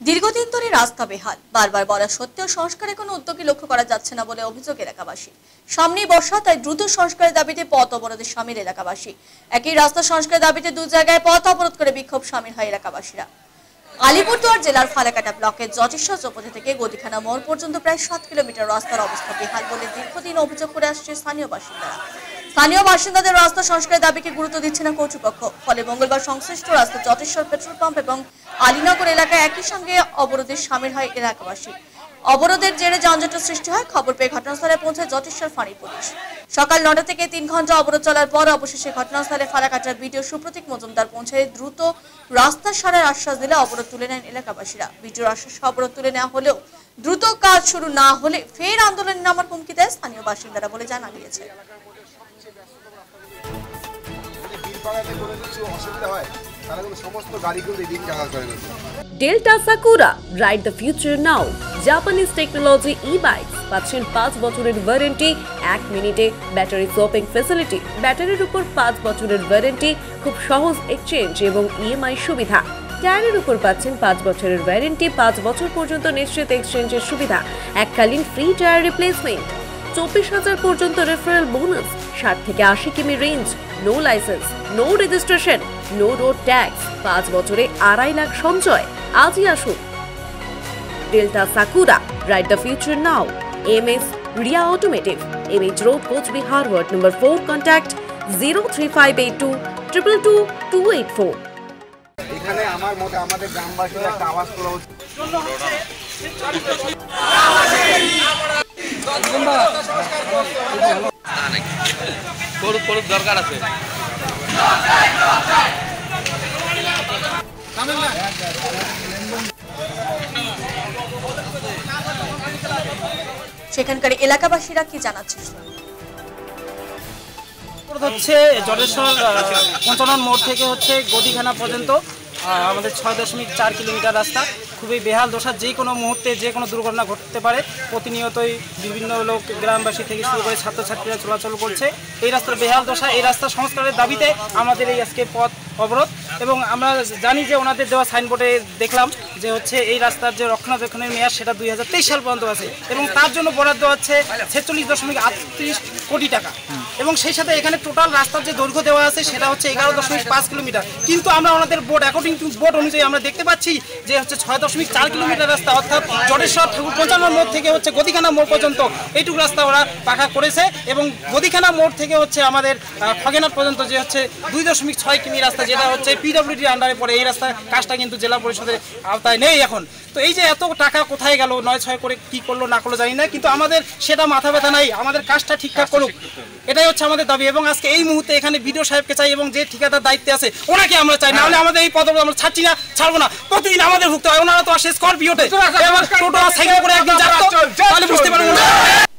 দীর্ঘদিন ধরে রাস্তা বেহাল। বারবার বলা সত্ত্বেও সংস্কারে কোনো উদ্যোগী লক্ষ্য করা যাচ্ছে না বলে অভিযোগ এলাকাবাসী সামনেই বর্ষা, তাই দ্রুত সংস্কারের দাবিতে পথ অবরোধে সামিল এলাকাবাসী। একই রাস্তা সংস্কারের দাবিতে দু জায়গায় পথ অবরোধ করে বিক্ষোভ সামিল হয় এলাকাবাসীরা। আলিপুরদুয়ার জেলার ফালাকাটা ব্লকের জটেশ্বর চৌপতি থেকে গদিখানা মোড় পর্যন্ত প্রায় সাত কিলোমিটার রাস্তার অবস্থা বেহাল বলে দীর্ঘদিন অভিযোগ করে আসছে স্থানীয় বাসিন্দারা। স্থানীয় বাসিন্দাদের রাস্তা সংস্কারের দাবিকে গুরুত্ব দিচ্ছে না কর্তৃপক্ষ। ফলে মঙ্গলবার সংশ্লিষ্ট রাস্তা জটেশ্বর পেট্রোল পাম্প এবং আলীনগর এলাকায় একই সঙ্গে অবরোধে সামিল হয় এলাকাবাসী। অবরোধের জেরে যানজটের সৃষ্টি হয়। খবর পেয়ে ঘটনাস্থলে পৌঁছায় জটেশ্বর ফাঁড়ি পুলিশ। সকাল নটা থেকে তিন ঘণ্টা অবরোধ চলার পর অবশেষে ঘটনাস্থলে ফালাকাটার বিডিও সুপ্রতীক মজুমদার পৌঁছে দ্রুত রাস্তা সারার আশ্বাস দিলে অবরোধ তুলে নেন এলাকাবাসীরা। বিডিওর আশ্বাস অবরোধ তুলে নেওয়া হলেও দ্রুত কাজ শুরু না হলে ফের আন্দোলনে নামার হুমকি দেয় স্থানীয় বাসিন্দারা বলে জানা গিয়েছে। Delta Sakura, ride the future now. Japanese technology e bike পাচ্ছেন পাঁচ বছরের ওয়ারেন্টি, এক মিনিটে ব্যাটারি সোপিং ফেসিলিটি ব্যাটারির উপর পাঁচ বছরের ওয়ারেন্টি, খুব সহজ এক্সচেঞ্জ এবং ইএমআই সুবিধা। টায়ারের উপর পাচ্ছেন পাঁচ বছরের ওয়ারেন্টি, পাঁচ বছর পর্যন্ত নিশ্চিত এক্সচেঞ্জের সুবিধা। এককালীন ফ্রি টায়ার রিপ্লেসমেন্ট চব্বিশ হাজার পর্যন্ত রেফারেল বোনাস ষাট থেকে আশি কিমি range no license no registration no road tax পাঁচ বছরে আড়াই লাখ সঞ্চয়। আজই আসুন। Delta Sakura right the future now M S Riya automotive M H road Cooch Behar ward number four contact zero three five eight two triple two two eight four এখানে আমার মতে আমাদের গ্রামবাসীর একটা আওয়াজ তোলা উচিত। দরকার আছে সেখানকার এলাকাবাসীরা কি জানাচ্ছে রোড হচ্ছে জটেশ্বর পঞ্চানন মোড় থেকে হচ্ছে গদিখানা পর্যন্ত আমাদের ছয় দশমিক চার কিলোমিটার রাস্তা। খুবই বেহাল দশা, যে কোনো মুহূর্তে যে কোনো দুর্ঘটনা ঘটতে পারে। প্রতিনিয়তই বিভিন্ন লোক, গ্রামবাসী থেকে শুরু করে ছাত্রছাত্রীরা চলাচল করছে। এই রাস্তার বেহাল দশা, এই রাস্তা সংস্কারের দাবিতে আমাদের এই আজকে পথ অবরোধ। এবং আমরা জানি যে ওনাদের দেওয়া সাইনবোর্ডে দেখলাম যে হচ্ছে এই রাস্তার যে রক্ষণাবেক্ষণের মেয়াদ সেটা দুই হাজার তেইশ সাল পর্যন্ত আছে এবং তার জন্য বরাদ্দ হচ্ছে ছেচল্লিশ দশমিক আটত্রিশ কোটি টাকা। এবং সেই সাথে এখানে টোটাল রাস্তার যে দৈর্ঘ্য দেওয়া আছে সেটা হচ্ছে এগারো দশমিক পাঁচ কিলোমিটার। কিন্তু আমরা ওনাদের বোর্ড অ্যাকর্ডিং টু বোর্ড অনুযায়ী আমরা দেখতে পাচ্ছি যে হচ্ছে ছয় দশমিক চার কিলোমিটার রাস্তা অর্থাৎ জটেশ্বর, ঠাকুর পঞ্চান্ন মোড় থেকে হচ্ছে গদিখানা মোড় পর্যন্ত এইটুকু রাস্তা ওরা পাকা করেছে এবং গদিখানা মোড় থেকে হচ্ছে আমাদের খগেনাথ পর্যন্ত যে হচ্ছে দুই দশমিক ছয় কিমি রাস্তা যেটা হচ্ছে পিডব্লিউডির আন্ডারে পড়ে এই রাস্তা কাজটা কিন্তু জেলা পরিষদের আওতায় নেই এখন। তো এই যে এত টাকা কোথায় গেল নয় ছয় করে কি করল না করল জানি না কিন্তু আমাদের সেটা মাথা ব্যথা নাই আমাদের কাজটা ঠিকঠাক করুক। এটাই হচ্ছে আমাদের দাবি এবং আজকে এই মুহূর্তে এখানে বিডিও সাহেবকে চাই এবং যে ঠিকাদার দায়িত্বে আছে ওনাকে আমরা চাই। নাহলে আমাদের এই পদ আমরা ছাড়ছি না ছাড়বো না। প্রতিদিন আমাদের ভুগতে হয় ওনারা তো আসে স্করপিওতে এবার টোটো সাইকেল করে একদিন যাচ্ছে তাহলে বুঝতে পারব না।